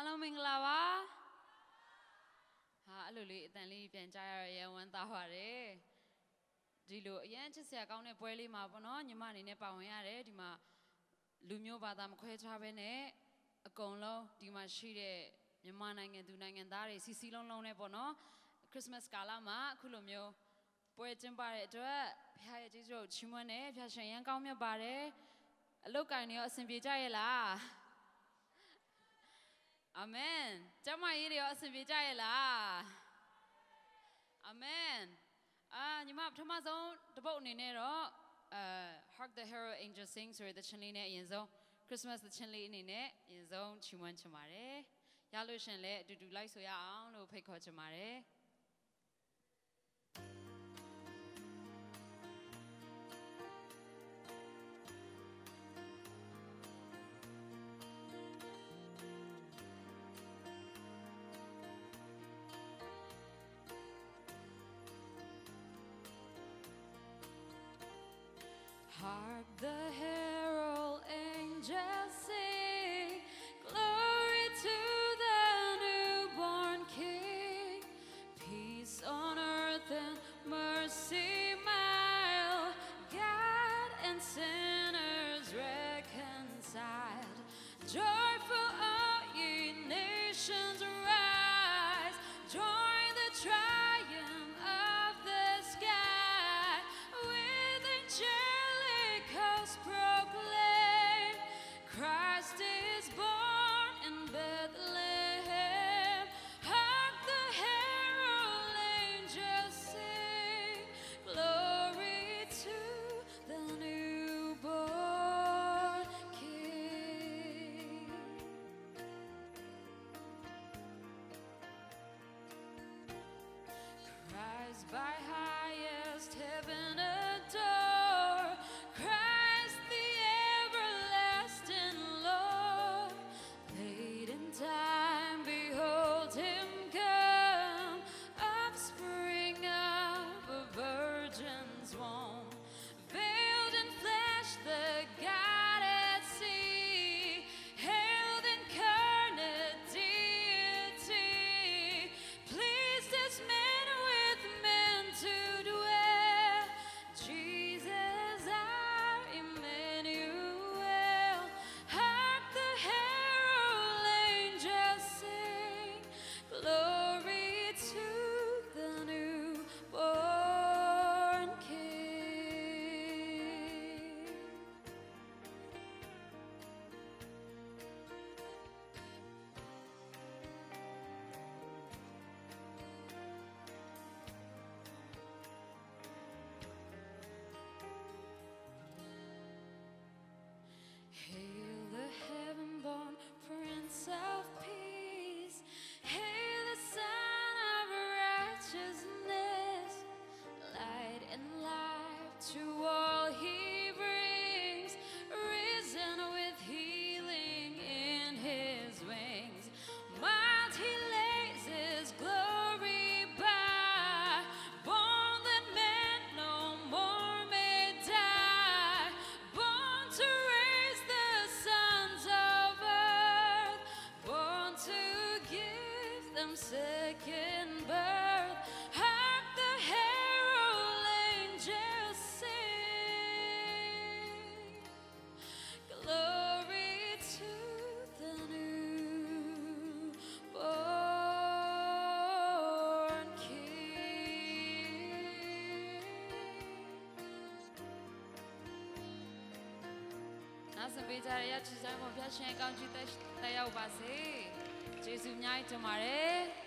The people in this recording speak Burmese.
အားလုံးမင်္ဂလာပါဟာအဲ့လိုလေးအတန်လေးပြန်ကြားရရရဝမ်းသာပါတယ်ဒီလိုအရန်ချစ်စရာကောင်းတဲ့ပွဲလေးမှာပေါ့နော်ညီမအနေနဲ့ပါဝင်ရတယ်ဒီမှာလူမျိုးဘာသာမခွဲခြားဘဲနဲ့အကုန်လုံးဒီမှာရှိတဲ့မြန်မာနိုင်ငံသူနိုင်ငံသားတွေစီစီလုံးလုံးနဲ့ပေါ့နော်ခရစ်စမတ်ကာလမှာအခုလိုမျိုးပွဲကျင်းပတဲ့အတွက်ဖခင်ရဲ့ကျေးဇူးကိုချီးမွမ်းတယ်ဖခင်ရှင်ရန်ကောင်းမြတ်ပါတယ်အလုတ်ကိုင်းတွေရောအဆင်ပြေကြရဲ့လား အာမင်ကျမကြီးတွေရောအဆင်ပြေကြရဲ့လားအာမင်အာညီမပထမဆုံးတပုတ်အနေနဲ့တော့အဲ Hark the Hero Angel Sing ဆိုတဲ့သချင်းလေးနဲ့အရင်ဆုံး Christmas သချင်းလေးအနေနဲ့အရင်ဆုံးချီးမွမ်းချင်ပါတယ်ရလို့ရှင်လည်းအတူတူလိုက်ဆိုရအောင်လို့ဖိတ်ခေါ်ချင်ပါတယ် Joyful all ye nations second birth heard the herald angels sing glory to the newborn King Nasıl bir tarihe çizer mi? Piyaşın ekan çiteş tayav bazı. Jesu nyai tomare.